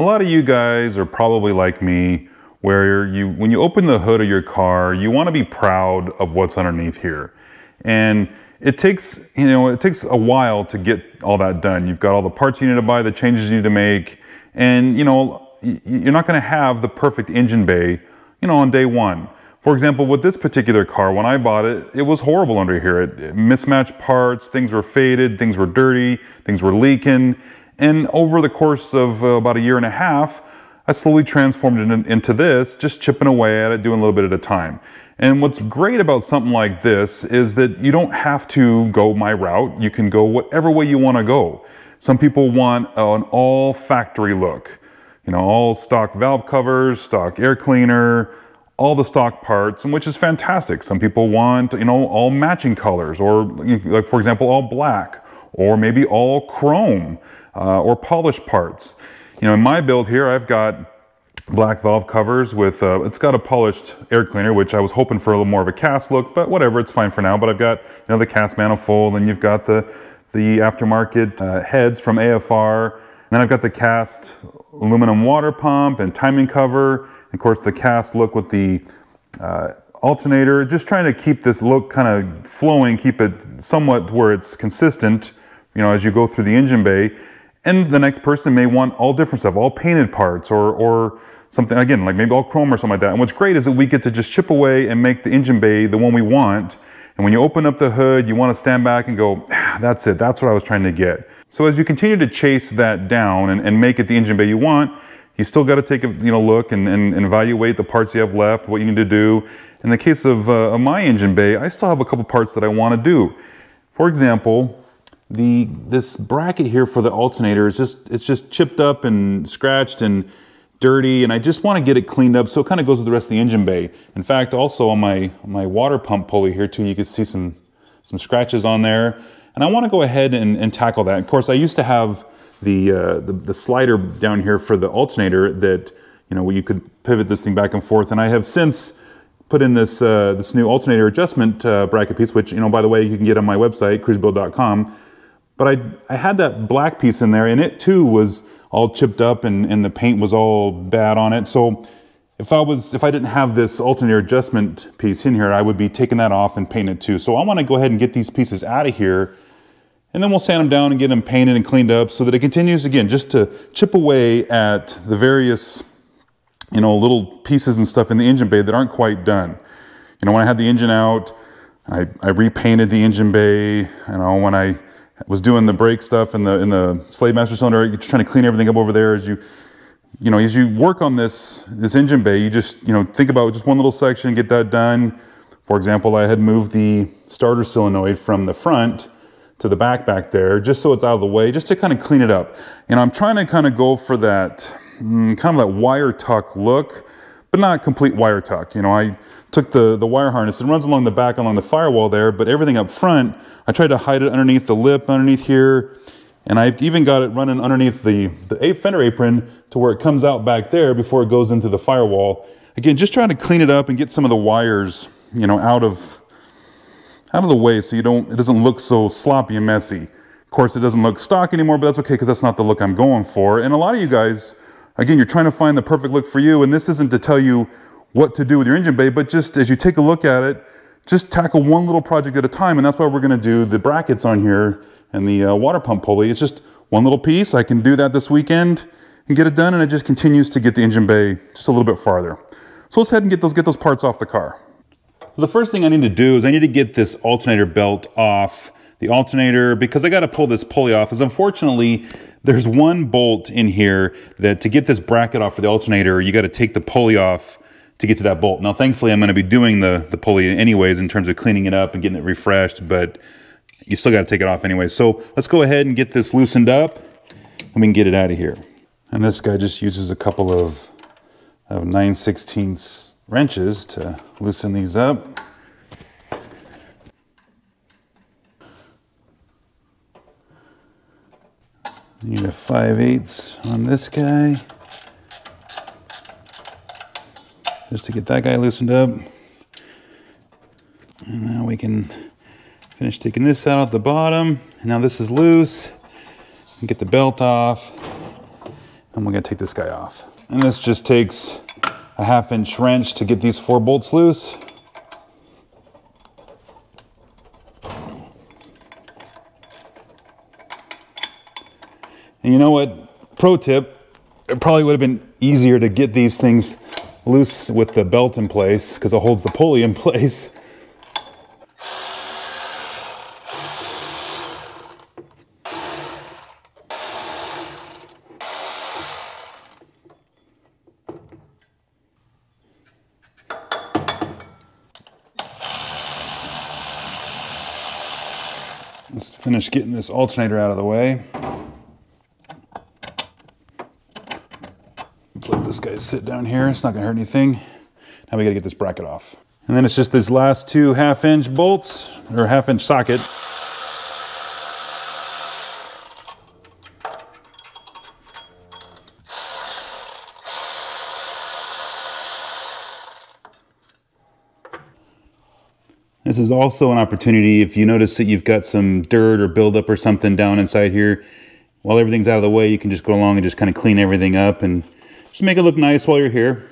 A lot of you guys are probably like me, where you, when you open the hood of your car, you want to be proud of what's underneath here. And it takes, you know, it takes a while to get all that done. You've got all the parts you need to buy, the changes you need to make, and you know, you're not going to have the perfect engine bay, you know, on day one. For example, with this particular car, when I bought it, it was horrible under here. It, it mismatched parts, things were faded, things were dirty, things were leaking. And over the course of uh, about a year and a half, I slowly transformed it in, into this, just chipping away at it, doing a little bit at a time. And what's great about something like this is that you don't have to go my route. You can go whatever way you want to go. Some people want an all factory look. You know, all stock valve covers, stock air cleaner, all the stock parts, which is fantastic. Some people want, you know, all matching colors, or like for example, all black, or maybe all chrome, uh, or polished parts. You know, in my build here, I've got black valve covers with, uh, it's got a polished air cleaner, which I was hoping for a little more of a cast look, but whatever, it's fine for now. But I've got, you know, the cast manifold, and you've got the, the aftermarket uh, heads from AFR. And then I've got the cast aluminum water pump and timing cover, And of course, the cast look with the uh, alternator, just trying to keep this look kind of flowing, keep it somewhat where it's consistent, you know, as you go through the engine bay. And the next person may want all different stuff, all painted parts or, or something, again, like maybe all chrome or something like that. And what's great is that we get to just chip away and make the engine bay the one we want. And when you open up the hood, you want to stand back and go, ah, that's it, that's what I was trying to get. So as you continue to chase that down and, and make it the engine bay you want, you still got to take a you know look and, and, and, evaluate the parts you have left, what you need to do. In the case of, uh, my engine bay, I still have a couple parts that I want to do. For example, the this bracket here for the alternator is just it's just chipped up and scratched and dirty, and I just want to get it cleaned up so it kind of goes with the rest of the engine bay. In fact, also on my my water pump pulley here too, you can see some some scratches on there, and I want to go ahead and, and tackle that. Of course, I used to have the, uh, the, the slider down here for the alternator that you know you could pivot this thing back and forth. And I have since put in this uh, this new alternator adjustment uh, bracket piece, which you know by the way you can get on my website krusebuilt.com. But I I had that black piece in there, and it too was all chipped up, and, and the paint was all bad on it. So if I was if I didn't have this alternator adjustment piece in here, I would be taking that off and painting it too. So I want to go ahead and get these pieces out of here and then we'll sand them down and get them painted and cleaned up so that it continues again just to chip away at the various you know little pieces and stuff in the engine bay that aren't quite done. You know when I had the engine out, I, I repainted the engine bay. You know when I was doing the brake stuff in the in the slave master cylinder, you're trying to clean everything up over there as you you know as you work on this this engine bay, you just you know think about just one little section, get that done. For example, I had moved the starter solenoid from the front to the back back there, just so it's out of the way, just to kind of clean it up. And I'm trying to kind of go for that, mm, kind of that wire tuck look, but not complete wire tuck. You know, I took the, the wire harness, it runs along the back, along the firewall there, but everything up front, I tried to hide it underneath the lip, underneath here, and I've even got it running underneath the, the fender apron to where it comes out back there before it goes into the firewall. Again, just trying to clean it up and get some of the wires, you know, out of out of the way so you don't, it doesn't look so sloppy and messy. Of course, it doesn't look stock anymore, but that's okay because that's not the look I'm going for. And a lot of you guys, again, you're trying to find the perfect look for you, and this isn't to tell you what to do with your engine bay, but just as you take a look at it, just tackle one little project at a time, and that's why we're gonna do the brackets on here and the uh, water pump pulley. It's just one little piece. I can do that this weekend and get it done, and it just continues to get the engine bay just a little bit farther. So let's head and get those, get those parts off the car the first thing I need to do is I need to get this alternator belt off the alternator because I got to pull this pulley off. Is unfortunately there's one bolt in here that to get this bracket off for the alternator, you got to take the pulley off to get to that bolt. Now, thankfully, I'm going to be doing the, the pulley anyways in terms of cleaning it up and getting it refreshed, but you still got to take it off anyway. So let's go ahead and get this loosened up and we can get it out of here. And this guy just uses a couple of, of 9 16ths wrenches to loosen these up. Need a 5 eighths on this guy. Just to get that guy loosened up. And now we can finish taking this out at the bottom. Now this is loose. Get the belt off. And we're gonna take this guy off. And this just takes a half inch wrench to get these four bolts loose. And you know what? Pro tip, it probably would have been easier to get these things loose with the belt in place because it holds the pulley in place. Let's finish getting this alternator out of the way. Sit down here. It's not gonna hurt anything. Now we gotta get this bracket off. And then it's just these last two half inch bolts or half inch socket. This is also an opportunity if you notice that you've got some dirt or buildup or something down inside here, while everything's out of the way, you can just go along and just kind of clean everything up and just make it look nice while you're here.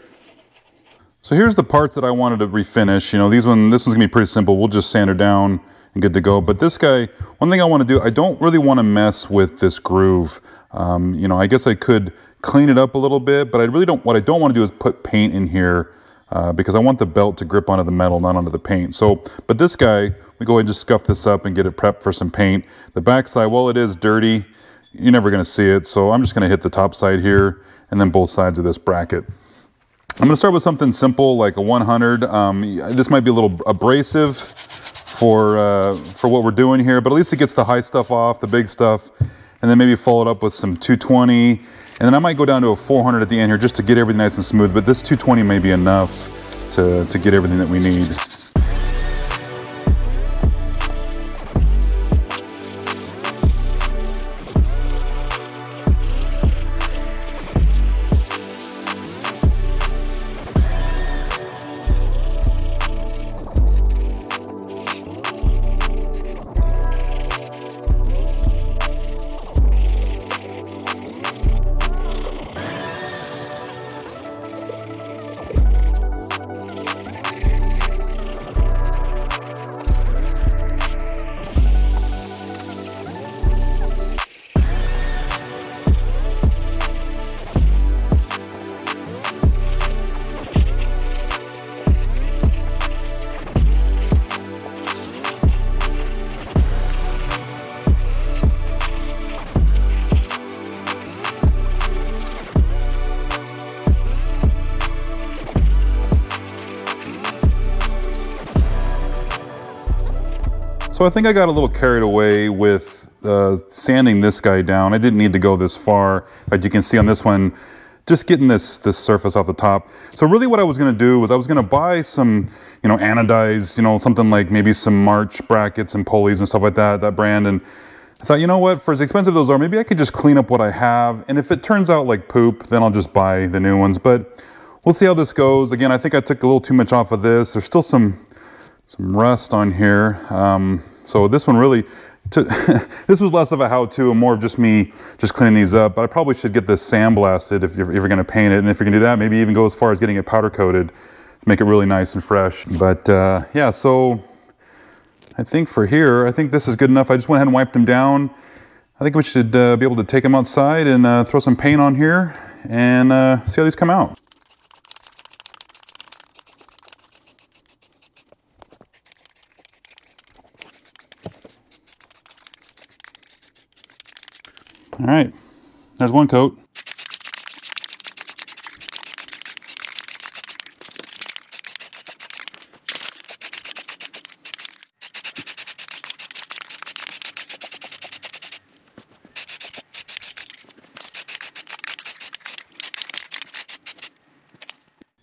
So here's the parts that I wanted to refinish. You know, these one, this one's gonna be pretty simple. We'll just sand her down and good to go. But this guy, one thing I wanna do, I don't really wanna mess with this groove. Um, you know, I guess I could clean it up a little bit, but I really don't, what I don't wanna do is put paint in here uh, because I want the belt to grip onto the metal, not onto the paint. So, but this guy, we go ahead and just scuff this up and get it prepped for some paint. The backside, well, it is dirty. You're never gonna see it. So I'm just gonna hit the top side here and then both sides of this bracket. I'm gonna start with something simple like a 100. Um, this might be a little abrasive for, uh, for what we're doing here, but at least it gets the high stuff off, the big stuff, and then maybe follow it up with some 220. And then I might go down to a 400 at the end here just to get everything nice and smooth, but this 220 may be enough to, to get everything that we need. So I think I got a little carried away with uh, sanding this guy down. I didn't need to go this far, but you can see on this one, just getting this, this surface off the top. So really what I was gonna do was I was gonna buy some, you know, anodized, you know, something like maybe some March brackets and pulleys and stuff like that, that brand. And I thought, you know what, for as expensive those are, maybe I could just clean up what I have. And if it turns out like poop, then I'll just buy the new ones. But we'll see how this goes. Again, I think I took a little too much off of this. There's still some some rust on here. Um, so this one really, to, this was less of a how-to and more of just me just cleaning these up. But I probably should get this sandblasted if you're, if you're gonna paint it. And if you're gonna do that, maybe even go as far as getting it powder coated make it really nice and fresh. But uh, yeah, so I think for here, I think this is good enough. I just went ahead and wiped them down. I think we should uh, be able to take them outside and uh, throw some paint on here and uh, see how these come out. All right, there's one coat.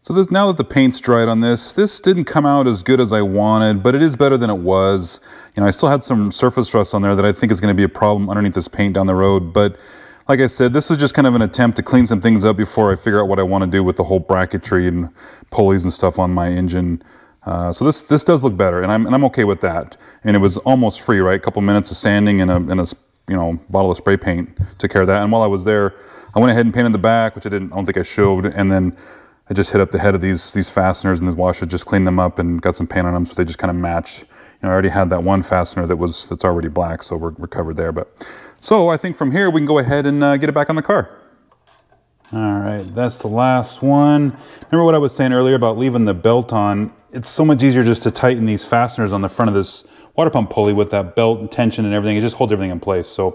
So this, now that the paint's dried on this, this didn't come out as good as I wanted, but it is better than it was. You know, I still had some surface rust on there that I think is going to be a problem underneath this paint down the road. But like I said, this was just kind of an attempt to clean some things up before I figure out what I want to do with the whole bracketry and pulleys and stuff on my engine. Uh, so this this does look better, and I'm and I'm okay with that. And it was almost free, right? A couple minutes of sanding and a and a you know bottle of spray paint took care of that. And while I was there, I went ahead and painted the back, which I didn't, I don't think I showed. And then I just hit up the head of these, these fasteners and the washer, just cleaned them up and got some paint on them. So they just kind of matched. I already had that one fastener that was, that's already black. So we're, we're covered there. But so I think from here we can go ahead and uh, get it back on the car. All right, that's the last one. Remember what I was saying earlier about leaving the belt on? It's so much easier just to tighten these fasteners on the front of this water pump pulley with that belt and tension and everything. It just holds everything in place. So,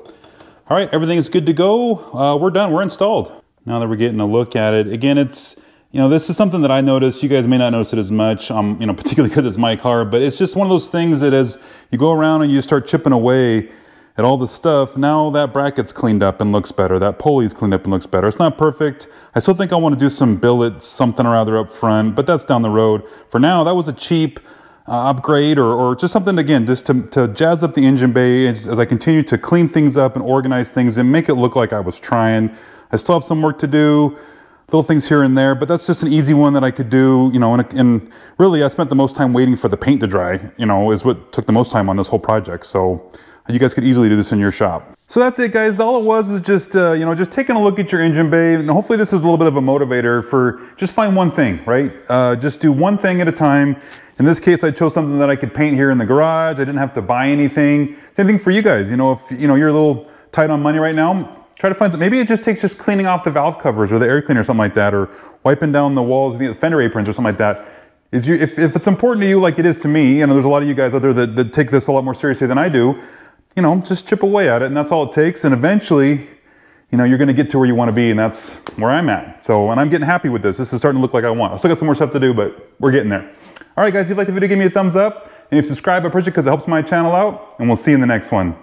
all right, everything is good to go. Uh, we're done, we're installed. Now that we're getting a look at it, again, it's, you know, this is something that I noticed. You guys may not notice it as much, um, you know, particularly because it's my car, but it's just one of those things that as you go around and you start chipping away, at all the stuff, now that bracket's cleaned up and looks better. That pulley's cleaned up and looks better. It's not perfect. I still think I want to do some billet something or other up front, but that's down the road. For now, that was a cheap uh, upgrade or, or just something, again, just to, to jazz up the engine bay as, as I continue to clean things up and organize things and make it look like I was trying. I still have some work to do little things here and there, but that's just an easy one that I could do, you know, and, and, really I spent the most time waiting for the paint to dry, you know, is what took the most time on this whole project. So you guys could easily do this in your shop. So that's it guys, all it was is just, uh, you know, just taking a look at your engine bay and hopefully this is a little bit of a motivator for just find one thing, right? Uh, just do one thing at a time. In this case, I chose something that I could paint here in the garage. I didn't have to buy anything. Same thing for you guys. You know, if you know you're a little tight on money right now, try to find some, maybe it just takes just cleaning off the valve covers or the air cleaner or something like that, or wiping down the walls, the fender aprons or something like that. Is you, if, if it's important to you like it is to me, and there's a lot of you guys out there that, that take this a lot more seriously than I do, you know, just chip away at it and that's all it takes. And eventually, you know, you're going to get to where you want to be and that's where I'm at. So, and I'm getting happy with this. This is starting to look like I want. I still got some more stuff to do, but we're getting there. All right, guys, if you liked the video, give me a thumbs up. And if you subscribe, I appreciate it because it helps my channel out. And we'll see you in the next one.